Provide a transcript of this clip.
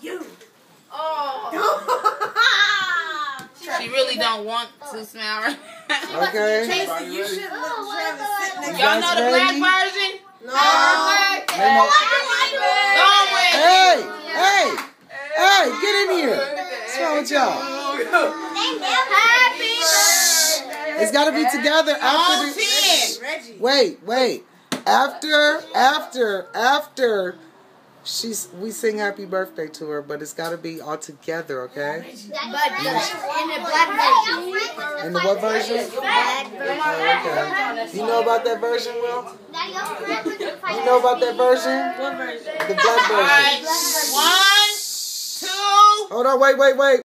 You. Oh. She really don't want to smile right now. Okay. Jason, you shouldn't have tried to sit next to Y'all know the black ready? version? No. Memo- Go on with it. Hey, hey, hey, get in here. What's wrong with y'all? Happy It's got to be together after the. 10. Reggie. Wait, wait. After, after, after. She's we sing happy birthday to her, but it's got to be all together, okay? But in the black version. In the what version? Black Oh, okay. You know about that version, Will? You know about that version? What version? The black version. One, two. Hold on, wait, wait, wait.